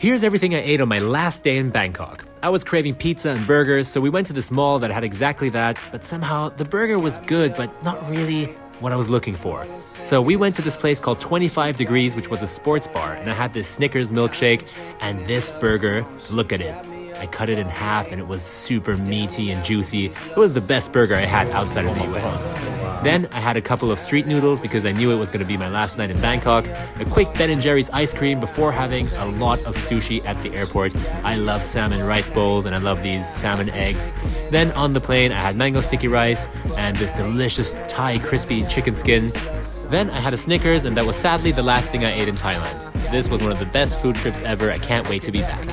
Here's everything I ate on my last day in Bangkok. I was craving pizza and burgers, so we went to this mall that had exactly that, but somehow the burger was good, but not really what I was looking for. So we went to this place called 25 Degrees, which was a sports bar, and I had this Snickers milkshake and this burger. Look at it. I cut it in half and it was super meaty and juicy. It was the best burger I had outside of the US. Then I had a couple of street noodles because I knew it was going to be my last night in Bangkok. A quick Ben & Jerry's ice cream before having a lot of sushi at the airport. I love salmon rice bowls and I love these salmon eggs. Then on the plane I had mango sticky rice and this delicious Thai crispy chicken skin. Then I had a Snickers, and that was sadly the last thing I ate in Thailand. This was one of the best food trips ever. I can't wait to be back.